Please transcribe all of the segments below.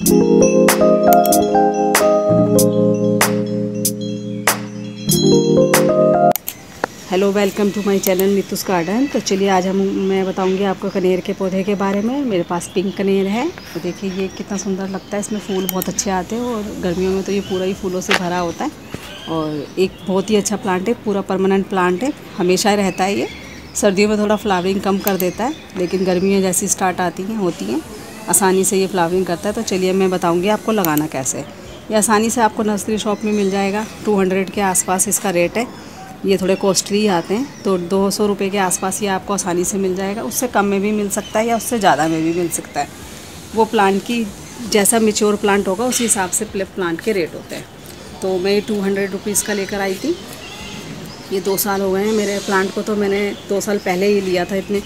Hello welcome to my channel Neetu's garden तो चलिए आज हम, मैं बताऊँगी आपको कनेर के पौधे के बारे में। मेरे पास पिंक कनेर है। तो देखिए, ये कितना सुंदर लगता है। इसमें फूल बहुत अच्छे आते हैं और गर्मियों में तो ये पूरा ही फूलों से भरा होता है। और एक बहुत ही अच्छा प्लांट है, पूरा परमानेंट प्लांट है। हमेशा रहता है ये। सर्दियों में थोड़ा फ्लावरिंग कम कर देता है, लेकिन गर्मियाँ जैसी स्टार्ट आती हैं, होती हैं। आसानी से ये फ्लावरिंग करता है तो चलिए मैं बताऊँगी आपको लगाना कैसे ये आसानी से आपको नर्सरी शॉप में मिल जाएगा टू हंड्रेड के आसपास इसका रेट है। ये थोड़े कॉस्टली आते हैं तो दो सौ रुपये के आसपास ये आपको आसानी से मिल जाएगा। उससे कम में भी मिल सकता है या उससे ज़्यादा में भी मिल सकता है। वो प्लांट की जैसा मिच्योर प्लांट होगा, उसी हिसाब से प्लांट के रेट होते हैं। तो मैं ये टू हंड्रेड रुपीज़ का लेकर आई थी। ये दो साल हो गए हैं मेरे प्लांट को तो मैंने दो साल पहले ही लिया था इतने।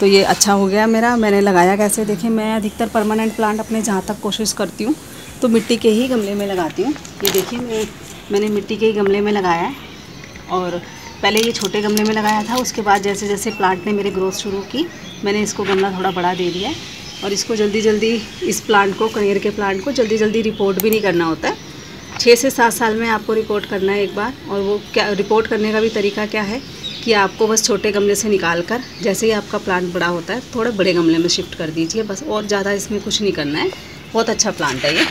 तो ये अच्छा हो गया मेरा। मैंने लगाया कैसे? देखिए, मैं अधिकतर परमानेंट प्लांट अपने जहाँ तक कोशिश करती हूँ तो मिट्टी के ही गमले में लगाती हूँ। ये देखिए, मैं, मैंने मिट्टी के ही गमले में लगाया और पहले ये छोटे गमले में लगाया था, उसके बाद जैसे जैसे प्लांट ने मेरे ग्रोथ शुरू की, मैंने इसको गमला थोड़ा बड़ा दे दिया और इसको जल्दी जल्दी इस प्लांट को, कनेर के प्लांट को जल्दी जल्दी रिपोर्ट भी नहीं करना होता है। छः से सात साल में आपको रिपोर्ट करना है एक बार, और वो क्या रिपोर्ट करने का भी तरीका क्या है? कि आपको बस छोटे गमले से निकाल कर जैसे ही आपका प्लांट बड़ा होता है, थोड़े बड़े गमले में शिफ्ट कर दीजिए। बस और ज़्यादा इसमें कुछ नहीं करना है। बहुत अच्छा प्लांट है ये।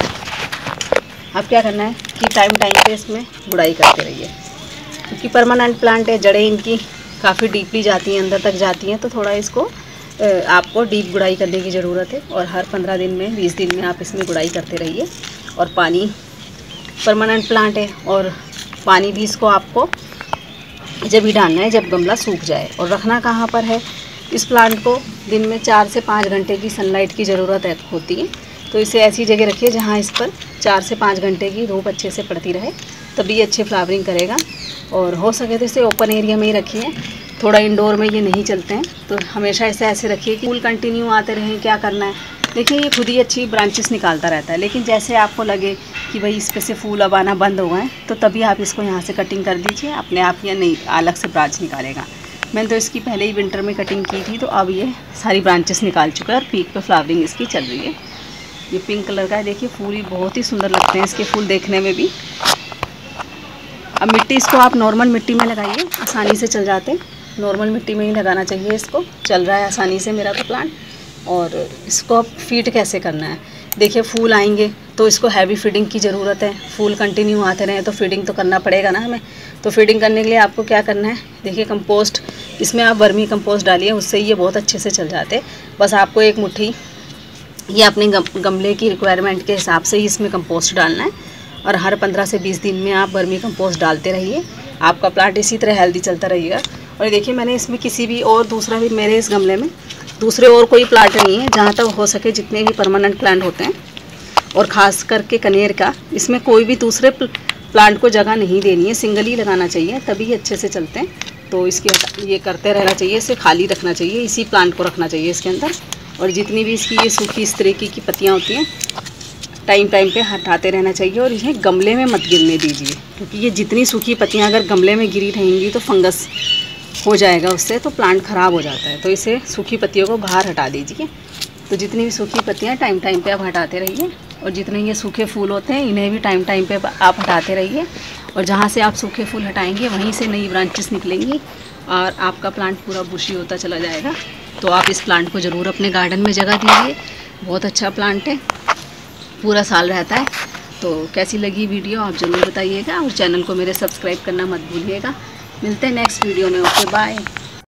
अब क्या करना है कि टाइम टाइम पे इसमें गुड़ाई करते रहिए। क्योंकि परमानेंट प्लांट है, जड़ें इनकी काफ़ी डीपली जाती हैं, अंदर तक जाती हैं तो थोड़ा इसको आपको डीप गुड़ाई करने की ज़रूरत है। और हर पंद्रह दिन में, बीस दिन में आप इसमें गुड़ाई करते रहिए। और पानी परमानेंट प्लांट है और पानी भी इसको आपको जब ही डालना है, जब गमला सूख जाए। और रखना कहाँ पर है? इस प्लांट को दिन में चार से पाँच घंटे की सनलाइट की ज़रूरत होती है। तो इसे ऐसी जगह रखिए जहाँ इस पर चार से पाँच घंटे की धूप अच्छे से पड़ती रहे, तभी अच्छे फ्लावरिंग करेगा। और हो सके तो इसे ओपन एरिया में ही रखिए। थोड़ा इंडोर में ये नहीं चलते हैं। तो हमेशा इसे ऐसे रखिए कि फूल कंटिन्यू आते रहें, क्या करना है। देखिए, ये खुद ही अच्छी ब्रांचेस निकालता रहता है, लेकिन जैसे आपको लगे कि भाई इस पर से फूल अब आना बंद हो गए तो तभी आप इसको यहाँ से कटिंग कर दीजिए, अपने आप या नहीं, अलग से ब्रांच निकालेगा। मैंने तो इसकी पहले ही विंटर में कटिंग की थी तो अब ये सारी ब्रांचेस निकाल चुका है और पीक पे फ्लावरिंग इसकी चल रही है। ये पिंक कलर का है, देखिए, फूल ही बहुत ही सुंदर लगते हैं इसके फूल देखने में भी। अब मिट्टी इसको आप नॉर्मल मिट्टी में लगाइए, आसानी से चल जाते नॉर्मल मिट्टी में ही लगाना चाहिए इसको, चल रहा है आसानी से मेरा तो प्लांट और इसको आप फ़ीड कैसे करना है? देखिए, फूल आएँगे तो इसको हैवी फीडिंग की ज़रूरत है। फूल कंटिन्यू आते रहें तो फीडिंग तो करना पड़ेगा ना हमें। तो फीडिंग करने के लिए आपको क्या करना है? देखिए कंपोस्ट इसमें आप वर्मी कंपोस्ट डालिए, उससे ये बहुत अच्छे से चल जाते। बस आपको एक मुट्ठी, ये अपने गमले की रिक्वायरमेंट के हिसाब से ही इसमें कंपोस्ट डालना है। और हर पंद्रह से बीस दिन में आप वर्मी कंपोस्ट डालते रहिए। आपका प्लांट इसी तरह हेल्दी चलता रहेगा और देखिए, मैंने इसमें किसी भी और, दूसरा भी मेरे इस गमले में, दूसरे और कोई प्लांट नहीं है, जहाँ तक हो सके जितने भी परमानेंट प्लांट होते हैं। और ख़ास करके कनेर का, इसमें कोई भी दूसरे प्लांट को जगह नहीं देनी है सिंगल ही लगाना चाहिए, तभी अच्छे से चलते हैं। तो इसके ये करते रहना चाहिए, इसे खाली रखना चाहिए, इसी प्लांट को रखना चाहिए इसके अंदर। और जितनी भी इसकी ये सूखी, इस तरीके की पत्तियाँ होती हैं टाइम टाइम पे हटाते रहना चाहिए और इन्हें गमले में मत गिरने दीजिए। क्योंकि ये जितनी सूखी पत्तियाँ अगर गमले में गिरी रहेंगी तो फंगस हो जाएगा उससे तो प्लांट ख़राब हो जाता है। तो इसे सूखी पत्तियों को बाहर हटा दीजिए। तो जितनी भी सूखी पत्तियाँ टाइम टाइम पे आप हटाते रहिए, और जितने ये सूखे फूल होते हैं, इन्हें भी टाइम टाइम पे आप हटाते रहिए। और जहाँ से आप सूखे फूल हटाएँगे, वहीं से नई ब्रांचेस निकलेंगी, और आपका प्लांट पूरा बुशी होता चला जाएगा। तो आप इस प्लांट को ज़रूर अपने गार्डन में जगह दीजिए। बहुत अच्छा प्लांट है। पूरा साल रहता है। तो कैसी लगी वीडियो, आप ज़रूर बताइएगा, और चैनल को मेरे सब्सक्राइब करना मत भूलिएगा। मिलते हैं नेक्स्ट वीडियो में ओके बाय